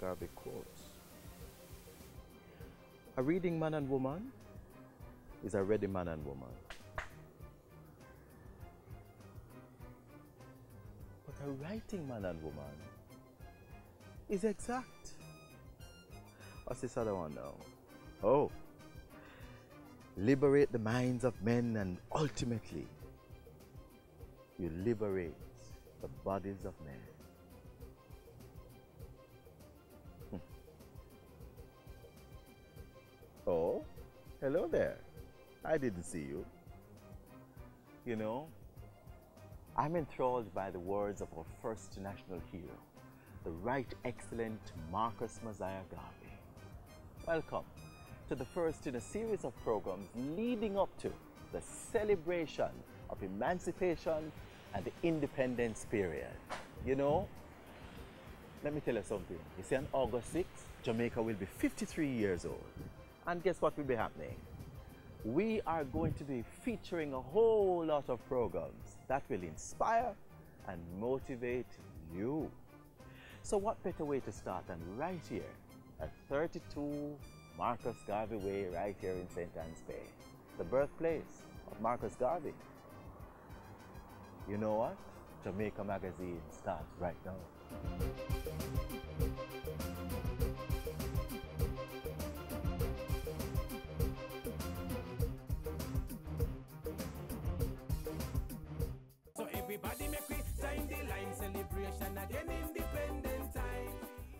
Garvey quotes. A reading man and woman is a ready man and woman. But a writing man and woman is exact. Oh, What's this other one now? Oh, liberate the minds of men and ultimately you liberate the bodies of men. Oh, hello there. I didn't see you. You know, I'm enthralled by the words of our first national hero, the right excellent Marcus Mosiah Garvey. Welcome to the first in a series of programs leading up to the celebration of emancipation and the independence period. You know, let me tell you something. You see, on August 6th, Jamaica will be 53 years old. And guess what will be happening? We are going to be featuring a whole lot of programs that will inspire and motivate you. So what better way to start than right here at 32 Marcus Garvey Way right here in St. Ann's Bay, the birthplace of Marcus Garvey. You know what? Jamaica Magazine starts right now. Again independent time.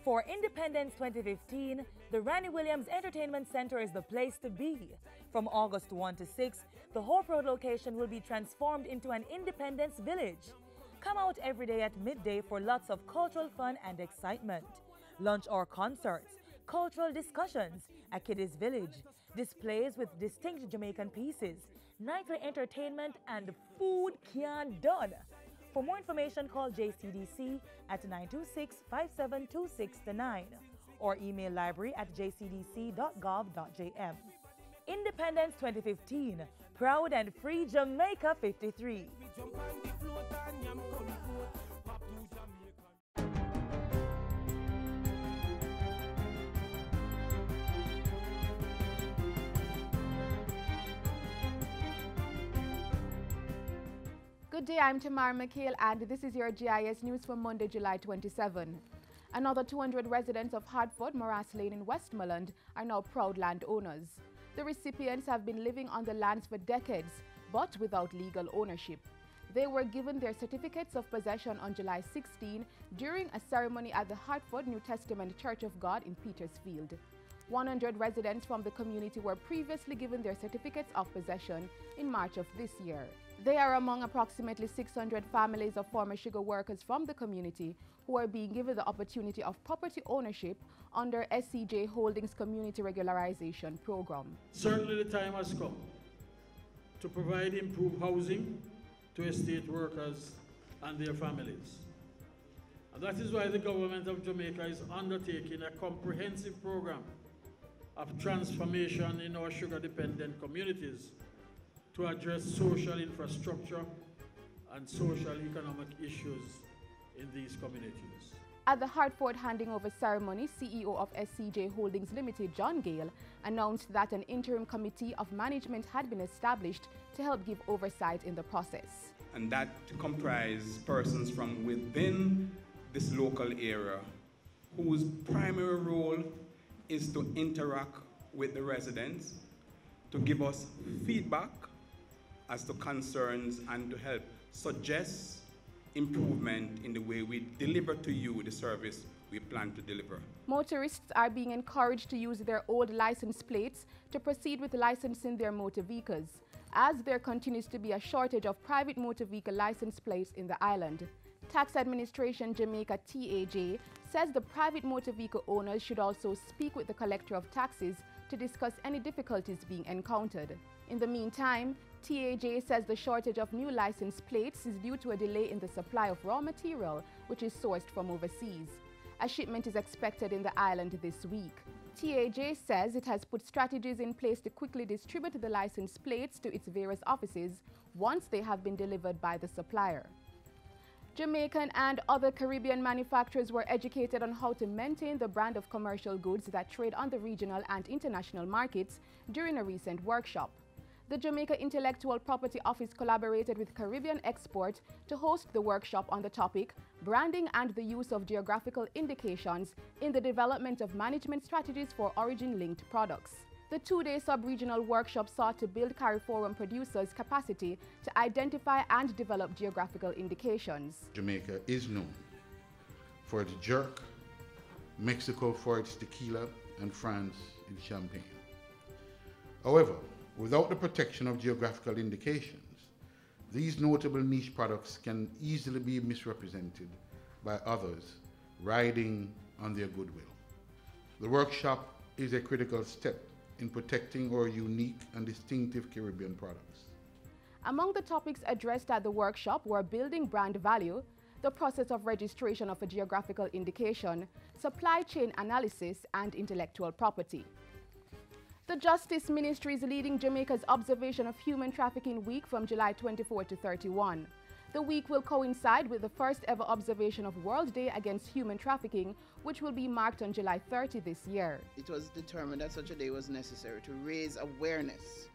For Independence 2015, the Ranny Williams Entertainment Center is the place to be. From August 1 to 6, the Hope Road location will be transformed into an Independence Village. Come out every day at midday for lots of cultural fun and excitement. Lunch or concerts, cultural discussions, a kiddies village, displays with distinct Jamaican pieces, nightly entertainment, and food can done. For more information, call JCDC at 926-5726-9 or email library at jcdc.gov.jm. Independence 2015, proud and free Jamaica 53. Good day, I'm Tamara McHale, and this is your JIS news for Monday, July 27. Another 200 residents of Hartford, Morass Lane in Westmoreland are now proud landowners. The recipients have been living on the lands for decades, but without legal ownership. They were given their certificates of possession on July 16 during a ceremony at the Hartford New Testament Church of God in Petersfield. 100 residents from the community were previously given their certificates of possession in March of this year. They are among approximately 600 families of former sugar workers from the community who are being given the opportunity of property ownership under SCJ Holdings Community Regularization Program. Certainly the time has come to provide improved housing to estate workers and their families. And that is why the government of Jamaica is undertaking a comprehensive program of transformation in our sugar-dependent communities to address social infrastructure and social economic issues in these communities. At the Hartford handing over ceremony, CEO of SCJ Holdings Limited, John Gale, announced that an interim committee of management had been established to help give oversight in the process. and that comprise persons from within this local area whose primary role is to interact with the residents, to give us feedback as to concerns and to help suggest improvement in the way we deliver to you the service we plan to deliver. Motorists are being encouraged to use their old license plates to proceed with licensing their motor vehicles, as there continues to be a shortage of private motor vehicle license plates in the island. Tax Administration Jamaica TAJ says the private motor vehicle owners should also speak with the collector of taxes to discuss any difficulties being encountered. In the meantime, TAJ says the shortage of new license plates is due to a delay in the supply of raw material, which is sourced from overseas. A shipment is expected in the island this week. TAJ says it has put strategies in place to quickly distribute the license plates to its various offices once they have been delivered by the supplier. Jamaican and other Caribbean manufacturers were educated on how to maintain the brand of commercial goods that trade on the regional and international markets during a recent workshop. The Jamaica Intellectual Property Office collaborated with Caribbean Export to host the workshop on the topic Branding and the Use of Geographical Indications in the Development of Management Strategies for Origin-Linked Products. The two-day sub-regional workshop sought to build CARIFORUM producers' capacity to identify and develop geographical indications. Jamaica is known for its jerk, Mexico for its tequila, and France its champagne. However, without the protection of geographical indications, these notable niche products can easily be misrepresented by others riding on their goodwill. The workshop is a critical step in protecting our unique and distinctive Caribbean products. Among the topics addressed at the workshop were building brand value, the process of registration of a geographical indication, supply chain analysis, and intellectual property. The Justice Ministry is leading Jamaica's observation of Human Trafficking Week from July 24 to 31. The week will coincide with the first ever observation of World Day Against Human Trafficking, which will be marked on July 30 this year. It was determined that such a day was necessary to raise awareness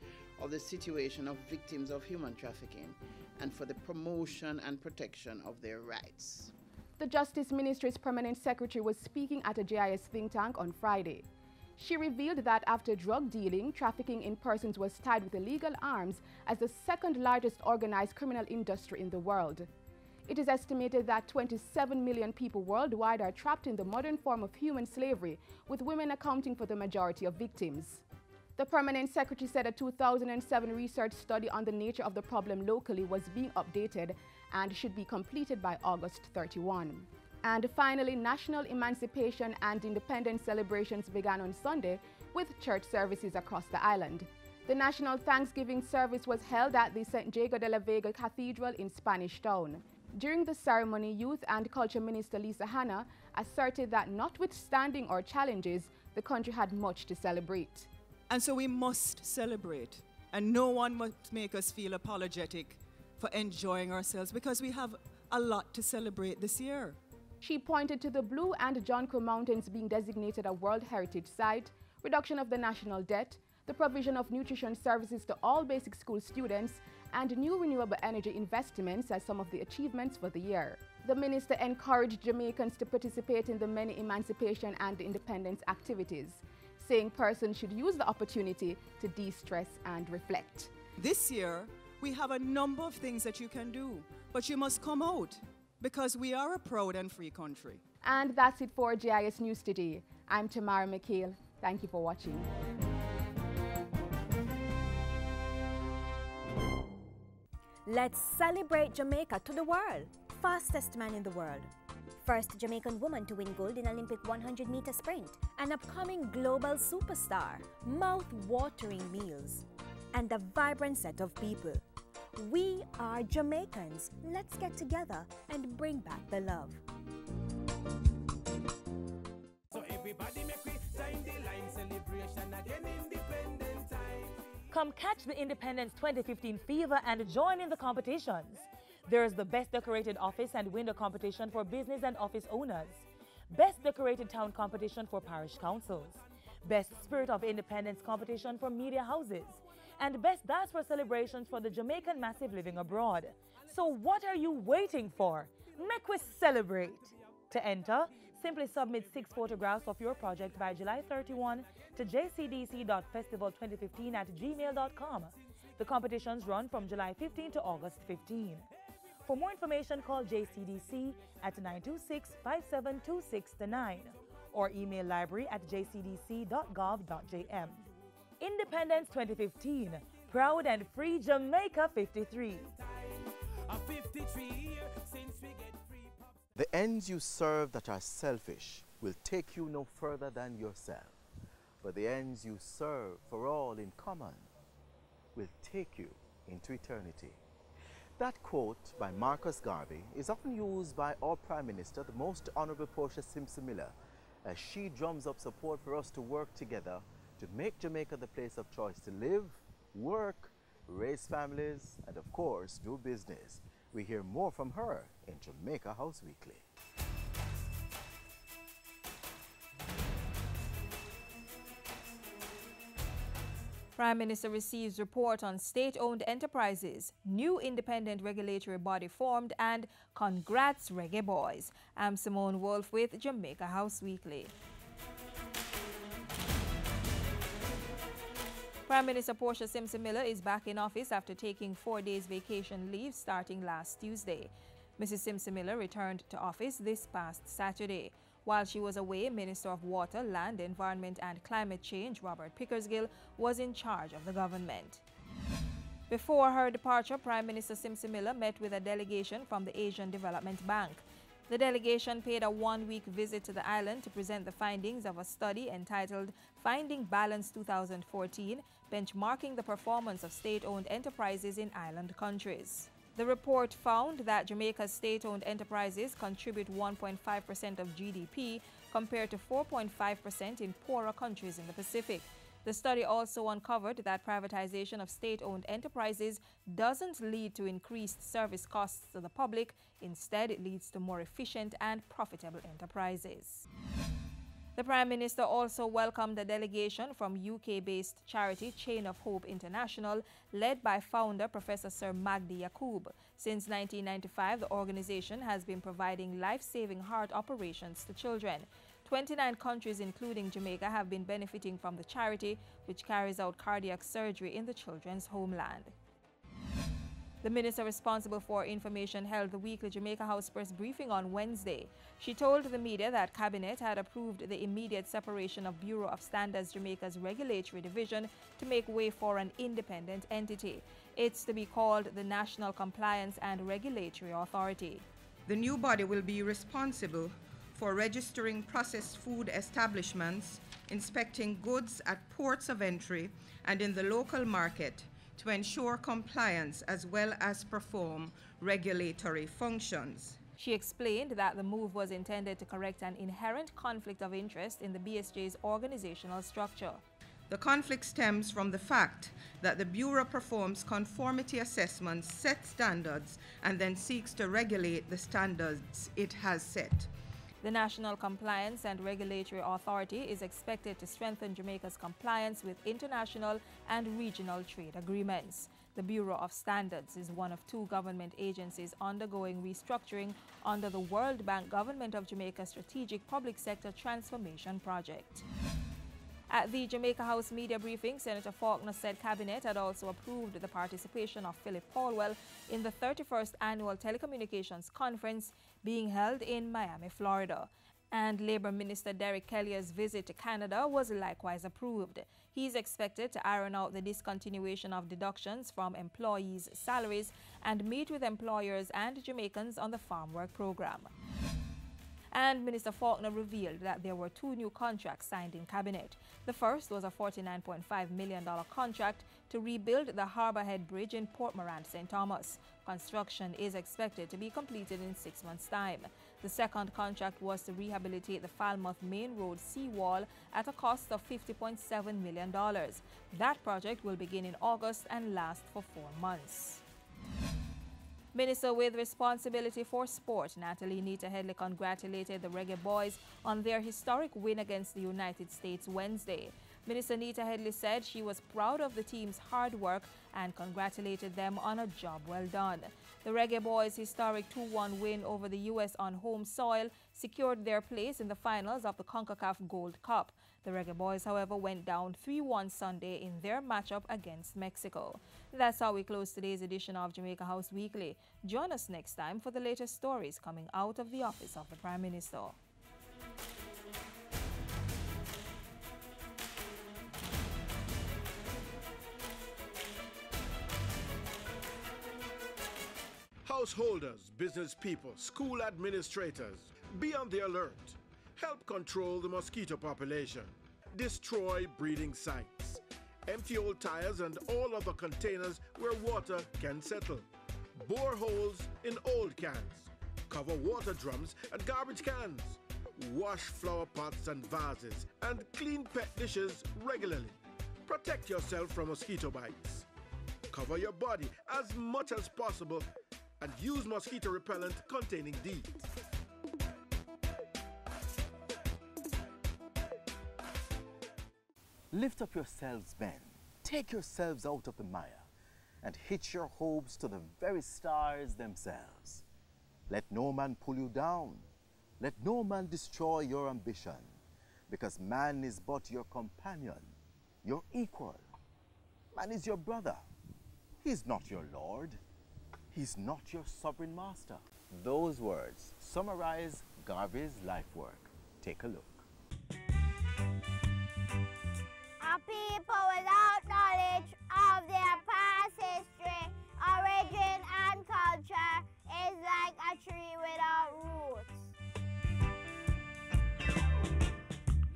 of the situation of victims of human trafficking and for the promotion and protection of their rights. The Justice Ministry's permanent secretary was speaking at a JIS think tank on Friday. She revealed that after drug dealing, trafficking in persons was tied with illegal arms as the second largest organized criminal industry in the world. It is estimated that 27 million people worldwide are trapped in the modern form of human slavery, with women accounting for the majority of victims. The permanent secretary said a 2007 research study on the nature of the problem locally was being updated and should be completed by August 31. And finally, national emancipation and independence celebrations began on Sunday with church services across the island. The National Thanksgiving service was held at the St. Jago de la Vega Cathedral in Spanish Town. During the ceremony, Youth and Culture Minister Lisa Hanna asserted that notwithstanding our challenges, the country had much to celebrate. And so we must celebrate, and no one must make us feel apologetic for enjoying ourselves because we have a lot to celebrate this year. She pointed to the Blue and John Crow Mountains being designated a World Heritage Site, reduction of the national debt, the provision of nutrition services to all basic school students, and new renewable energy investments as some of the achievements for the year. The minister encouraged Jamaicans to participate in the many emancipation and independence activities, saying persons should use the opportunity to de-stress and reflect. This year, we have a number of things that you can do, but you must come out because we are a proud and free country. And that's it for JIS News today. I'm Tamara McHale. Thank you for watching. Let's celebrate Jamaica to the world. Fastest man in the world. First Jamaican woman to win gold in Olympic 100 meter sprint. An upcoming global superstar. Mouth watering meals. And a vibrant set of people. We are Jamaicans. Let's get together and bring back the love. So everybody make we join the line celebration again independent time. Come catch the Independence 2015 fever and join in the competitions. There's the Best Decorated Office and Window competition for business and office owners, Best Decorated Town competition for parish councils, Best Spirit of Independence competition for media houses, and Best Diaspora celebrations for the Jamaican Massive living abroad. So what are you waiting for? Make we celebrate! To enter, simply submit six photographs of your project by July 31 to jcdc.festival2015 at gmail.com. The competitions run from July 15 to August 15. For more information, call JCDC at 926-5726-9 or email library at jcdc.gov.jm. Independence 2015, proud and free Jamaica 53. A 53 year since we get free pop The ends you serve that are selfish will take you no further than yourself. But the ends you serve for all in common will take you into eternity. That quote by Marcus Garvey is often used by our Prime Minister, the Most Honorable Portia Simpson Miller, as she drums up support for us to work together to make Jamaica the place of choice to live, work, raise families, and of course, do business. We hear more from her in Jamaica House Weekly. Prime Minister receives report on state-owned enterprises, new independent regulatory body formed, and congrats Reggae Boys. I'm Simone Wolf with Jamaica House Weekly. Prime Minister Portia Simpson Miller is back in office after taking four days vacation leave starting last Tuesday. Mrs. Simpson Miller returned to office this past Saturday. While she was away, Minister of Water, Land, Environment and Climate Change Robert Pickersgill was in charge of the government. Before her departure, Prime Minister Simpson Miller met with a delegation from the Asian Development Bank. The delegation paid a one-week visit to the island to present the findings of a study entitled Finding Balance 2014, benchmarking the performance of state-owned enterprises in island countries. The report found that Jamaica's state-owned enterprises contribute 1.5% of GDP compared to 4.5% in poorer countries in the Pacific. The study also uncovered that privatization of state-owned enterprises doesn't lead to increased service costs to the public. Instead, it leads to more efficient and profitable enterprises. The Prime Minister also welcomed a delegation from UK-based charity Chain of Hope International, led by founder Professor Sir Magdi Yacoub. Since 1995, the organization has been providing life-saving heart operations to children. 29 countries, including Jamaica, have been benefiting from the charity, which carries out cardiac surgery in the children's homeland. The minister responsible for information held the weekly Jamaica House press briefing on Wednesday. She told the media that Cabinet had approved the immediate separation of Bureau of Standards Jamaica's regulatory division to make way for an independent entity. It's to be called the National Compliance and Regulatory Authority. The new body will be responsible for registering processed food establishments, inspecting goods at ports of entry and in the local market, to ensure compliance as well as perform regulatory functions. She explained that the move was intended to correct an inherent conflict of interest in the BSJ's organizational structure. The conflict stems from the fact that the Bureau performs conformity assessments, sets standards, and then seeks to regulate the standards it has set. The National Compliance and Regulatory Authority is expected to strengthen Jamaica's compliance with international and regional trade agreements. The Bureau of Standards is one of two government agencies undergoing restructuring under the World Bank Government of Jamaica Strategic Public Sector Transformation Project. At the Jamaica House media briefing, Senator Falconer said Cabinet had also approved the participation of Phillip Paulwell in the 31st Annual Telecommunications Conference being held in Miami, Florida. And Labour Minister Derrick Kellier's visit to Canada was likewise approved. He is expected to iron out the discontinuation of deductions from employees' salaries and meet with employers and Jamaicans on the farm work program. And Minister Falconer revealed that there were two new contracts signed in Cabinet. The first was a $49.5 million contract to rebuild the Harbourhead Bridge in Port Morant, St. Thomas. Construction is expected to be completed in six months' time. The second contract was to rehabilitate the Falmouth Main Road seawall at a cost of $50.7 million. That project will begin in August and last for four months. Minister with responsibility for sport, Natalie Neita Headley, congratulated the Reggae Boys on their historic win against the United States Wednesday. Minister Neita Headley said she was proud of the team's hard work and congratulated them on a job well done. The Reggae Boys' historic 2-1 win over the U.S. on home soil secured their place in the finals of the CONCACAF Gold Cup. The Reggae Boys, however, went down 3-1 Sunday in their matchup against Mexico. That's how we close today's edition of Jamaica House Weekly. Join us next time for the latest stories coming out of the office of the Prime Minister. Householders, business people, school administrators, be on the alert. Help control the mosquito population. Destroy breeding sites. Empty old tires and all other containers where water can settle. Bore holes in old cans. Cover water drums and garbage cans. Wash flower pots and vases and clean pet dishes regularly. Protect yourself from mosquito bites. Cover your body as much as possible and use mosquito repellent containing DEET. Lift up yourselves, men. Take yourselves out of the mire and hitch your hopes to the very stars themselves. Let no man pull you down. Let no man destroy your ambition, because man is but your companion, your equal. Man is your brother. He's not your lord. He's not your sovereign master. Those words summarize Garvey's life work. Take a look. A people without knowledge of their past history, origin, and culture is like a tree without roots.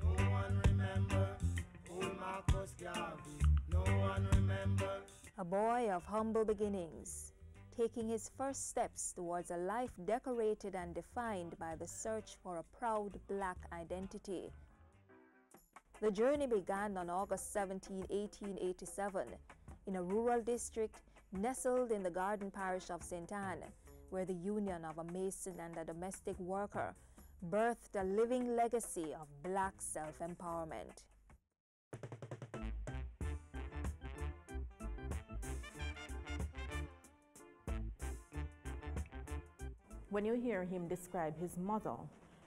No one remember old Marcus Garvey. No one remember. A boy of humble beginnings, taking his first steps towards a life decorated and defined by the search for a proud black identity. The journey began on August 17, 1887, in a rural district nestled in the Garden Parish of St. Ann, where the union of a mason and a domestic worker birthed a living legacy of black self When you hear him describe his mother,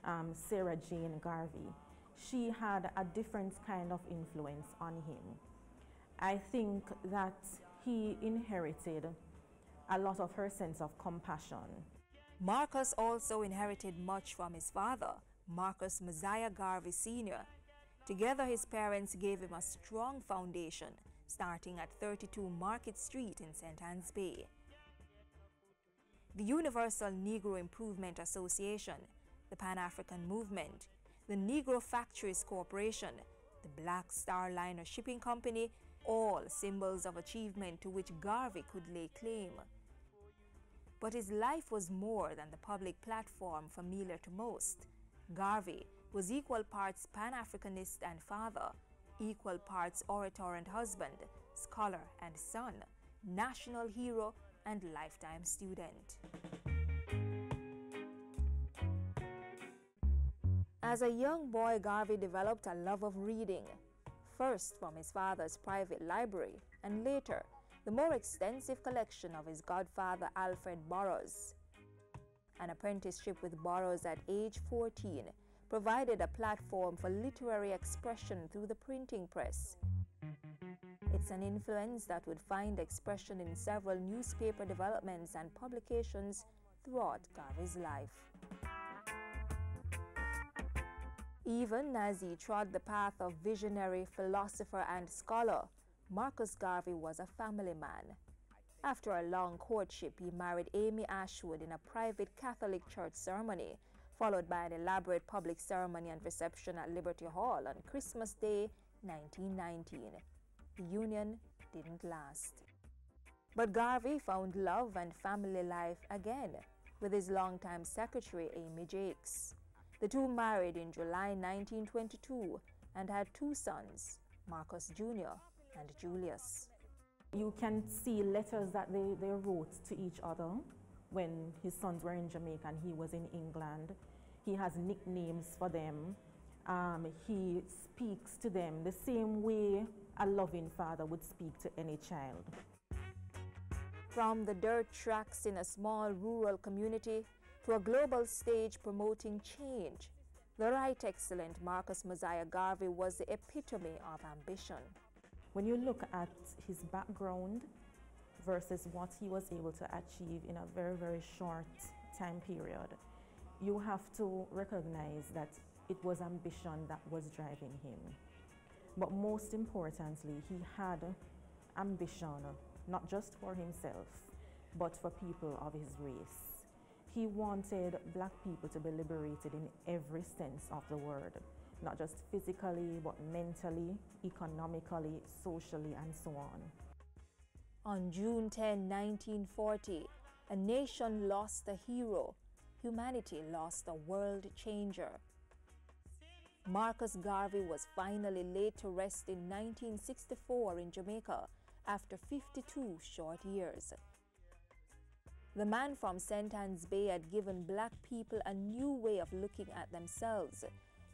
um, Sarah Jane Garvey, she had a different kind of influence on him. I think that he inherited a lot of her sense of compassion. Marcus also inherited much from his father, Marcus Mosiah Garvey Sr. Together, his parents gave him a strong foundation, starting at 32 Market Street in St. Ann's Bay. The Universal Negro Improvement Association, the Pan African Movement, the Negro Factories Corporation, the Black Star Liner Shipping Company, all symbols of achievement to which Garvey could lay claim. But his life was more than the public platform familiar to most. Garvey was equal parts Pan Africanist and father, equal parts orator and husband, scholar and son, national hero and lifetime student. As a young boy, Garvey developed a love of reading, first from his father's private library, and later the more extensive collection of his godfather Alfred Burrowes. An apprenticeship with Burrowes at age 14 provided a platform for literary expression through the printing press. It's an influence that would find expression in several newspaper developments and publications throughout Garvey's life. Even as he trod the path of visionary, philosopher, and scholar, Marcus Garvey was a family man. After a long courtship, he married Amy Ashwood in a private Catholic church ceremony, followed by an elaborate public ceremony and reception at Liberty Hall on Christmas Day 1919. The union didn't last. But Garvey found love and family life again with his longtime secretary Amy Jacques. The two married in July 1922 and had two sons, Marcus Jr. and Julius. You can see letters that they, they wrote to each other when his sons were in Jamaica and he was in England. He has nicknames for them. Um, he speaks to them the same way a loving father would speak to any child. From the dirt tracks in a small rural community to a global stage promoting change, the Right Excellent Marcus Mosiah Garvey was the epitome of ambition. When you look at his background versus what he was able to achieve in a very, very short time period, you have to recognize that it was ambition that was driving him. But most importantly, he had ambition not just for himself, but for people of his race. He wanted black people to be liberated in every sense of the word, not just physically, but mentally, economically, socially, and so on. On June 10, 1940, a nation lost a hero, humanity lost a world changer. Marcus Garvey was finally laid to rest in 1964 in Jamaica after 52 short years. The man from St. Ann's Bay had given black people a new way of looking at themselves.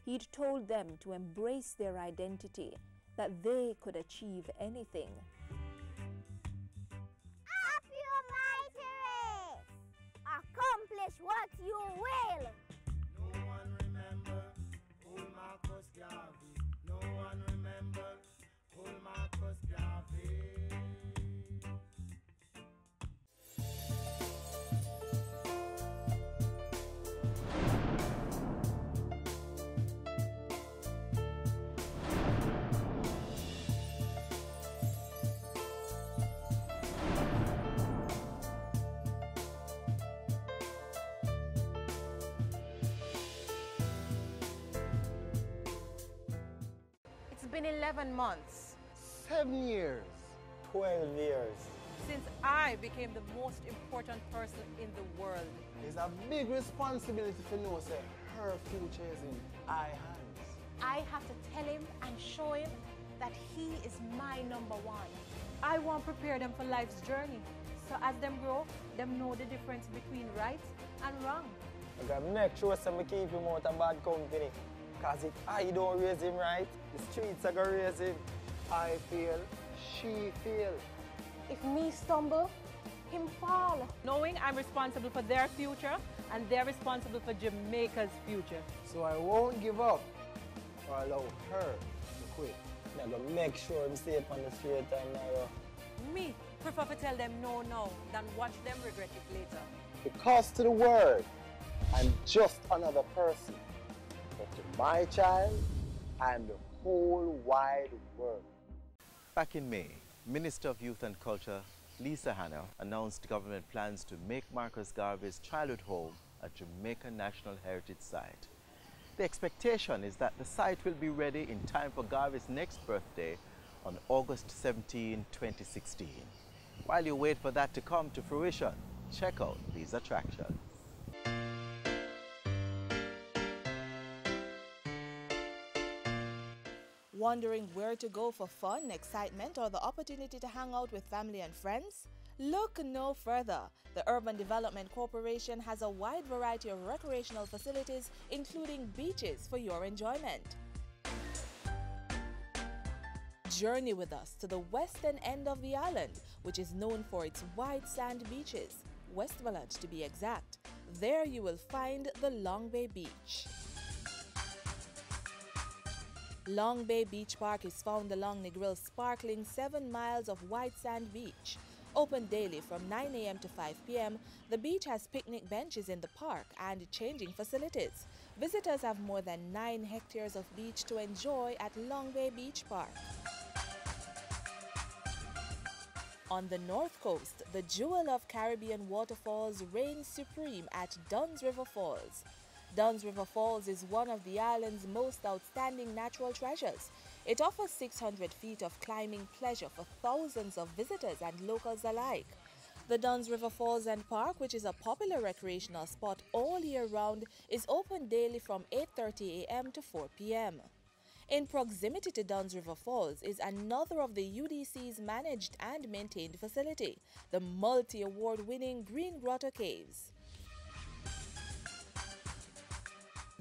He'd told them to embrace their identity, that they could achieve anything. Up you mighty race! Accomplish what you will! Been 11 months Seven years. 12 years. since I became the most important person in the world. It's a big responsibility to know say her future is in I hands. I have to tell him and show him that he is my number one. I want to prepare them for life's journey. So as them grow, them know the difference between right and wrong. I gotta make sure some keep him out of bad company. Cause if I don't raise him right, the streets are gonna raise him. I feel, she feel. If me stumble, him fall. Knowing I'm responsible for their future and they're responsible for Jamaica's future. So I won't give up or allow her to quit. I'm gonna make sure I'm safe on the straight and narrow. Me prefer to tell them no now than watch them regret it later. Because to the world, I'm just another person. My child, I'm the whole wide world. Back in May, Minister of Youth and Culture Lisa Hanna announced government plans to make Marcus Garvey's childhood home a Jamaica National Heritage Site. The expectation is that the site will be ready in time for Garvey's next birthday on August 17, 2016. While you wait for that to come to fruition, check out these attractions. Wondering where to go for fun, excitement, or the opportunity to hang out with family and friends? Look no further. The Urban Development Corporation has a wide variety of recreational facilities, including beaches, for your enjoyment. Journey with us to the western end of the island, which is known for its white sand beaches, West Westmoreland to be exact. There you will find the Long Bay Beach. Long Bay Beach Park is found along Negril's sparkling 7 miles of white sand beach. Open daily from 9 a.m. to 5 p.m., the beach has picnic benches in the park and changing facilities. Visitors have more than 9 hectares of beach to enjoy at Long Bay Beach Park. On the north coast, the jewel of Caribbean waterfalls reigns supreme at Dunn's River Falls. Dunn's River Falls is one of the island's most outstanding natural treasures. It offers 600 feet of climbing pleasure for thousands of visitors and locals alike. The Dunn's River Falls and Park, which is a popular recreational spot all year round, is open daily from 8:30 a.m. to 4 p.m. In proximity to Dunn's River Falls is another of the UDC's managed and maintained facility, the multi-award winning Green Grotto Caves.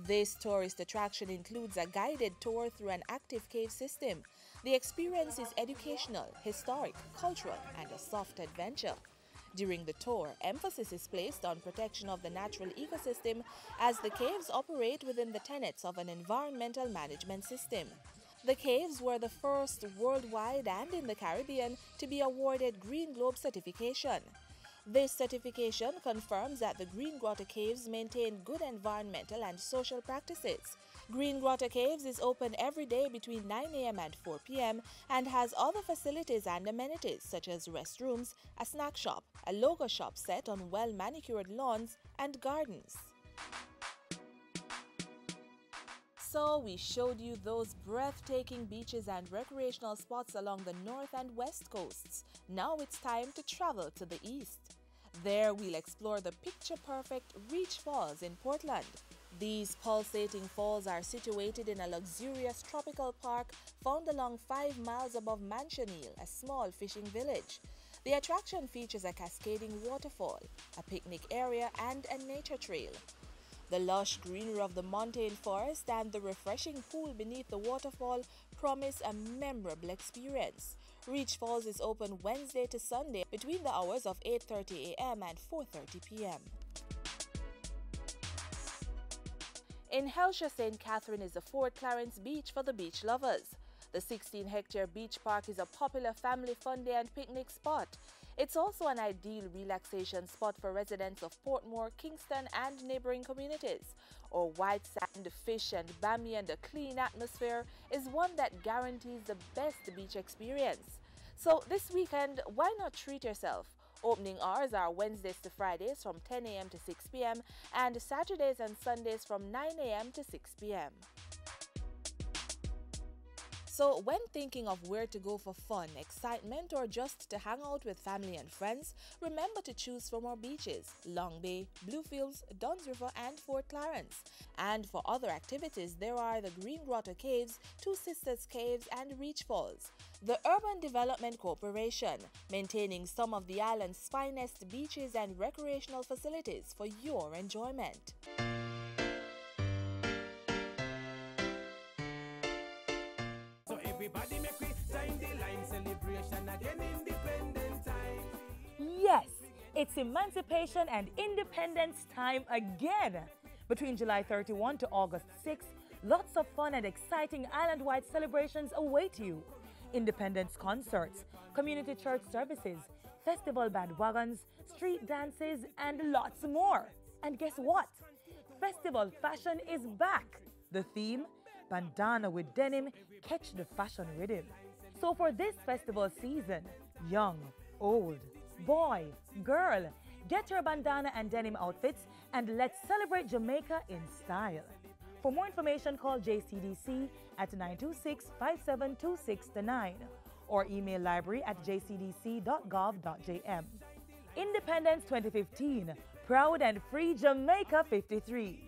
This tourist attraction includes a guided tour through an active cave system. The experience is educational, historic, cultural, and a soft adventure. During the tour, emphasis is placed on protection of the natural ecosystem as the caves operate within the tenets of an environmental management system. The caves were the first worldwide and in the Caribbean to be awarded Green Globe certification. This certification confirms that the Green Caves maintain good environmental and social practices. Green Caves is open every day between 9 a.m. and 4 p.m. and has other facilities and amenities such as restrooms, a snack shop, a logo shop set on well manicured lawns, and gardens. So, we showed you those breathtaking beaches and recreational spots along the north and west coasts. Now it's time to travel to the east. There, we'll explore the picture perfect Reach Falls in Portland. These pulsating falls are situated in a luxurious tropical park found along five miles above Manchioneal, a small fishing village. The attraction features a cascading waterfall, a picnic area, and a nature trail. The lush greenery of the montane forest and the refreshing pool beneath the waterfall promise a memorable experience. Reach Falls is open Wednesday to Sunday between the hours of 8:30 a.m. and 4:30 p.m. In Hellshire St. Catherine is the Fort Clarence Beach for the beach lovers. The 16 hectare beach park is a popular family fun day and picnic spot. It's also an ideal relaxation spot for residents of Portmore, Kingston, and neighboring communities. Our white sand, fish, and bammy and a clean atmosphere is one that guarantees the best beach experience. So this weekend, why not treat yourself? Opening hours are Wednesdays to Fridays from 10 a.m. to 6 p.m. and Saturdays and Sundays from 9 a.m. to 6 p.m. So, when thinking of where to go for fun, excitement, or just to hang out with family and friends, remember to choose from our beaches Long Bay, Bluefields, Dunn's River, and Fort Clarence. And for other activities, there are the Green Grotto Caves, Two Sisters Caves, and Reach Falls. The Urban Development Corporation, maintaining some of the island's finest beaches and recreational facilities for your enjoyment. It's emancipation and independence time again. Between July 31 to August 6, lots of fun and exciting island wide celebrations await you. Independence concerts, community church services, festival bandwagons, street dances, and lots more. And guess what? Festival fashion is back. The theme bandana with denim, catch the fashion rhythm. So for this festival season, young, old, boy, girl, get your bandana and denim outfits and let's celebrate Jamaica in style. For more information, call JCDC at 926-5726-9 or email library at jcdc.gov.jm. Independence 2015, proud and free Jamaica 53.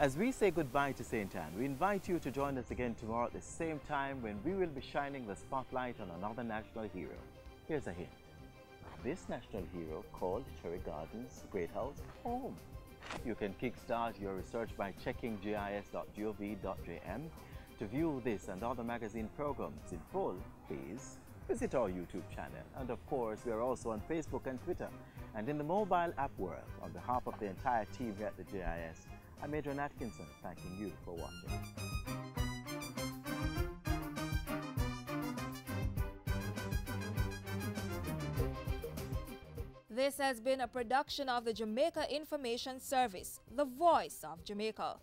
As we say goodbye to St. Ann, we invite you to join us again tomorrow at the same time when we will be shining the spotlight on another national hero. Here's a hint. This national hero called Cherry Gardens Great House home. You can kickstart your research by checking jis.gov.jm. To view this and other magazine programs in full, please visit our YouTube channel. And of course, we are also on Facebook and Twitter. And in the mobile app world, on behalf of the entire team here at the JIS, I'm Adrian Atkinson, thanking you for watching. This has been a production of the Jamaica Information Service, the voice of Jamaica.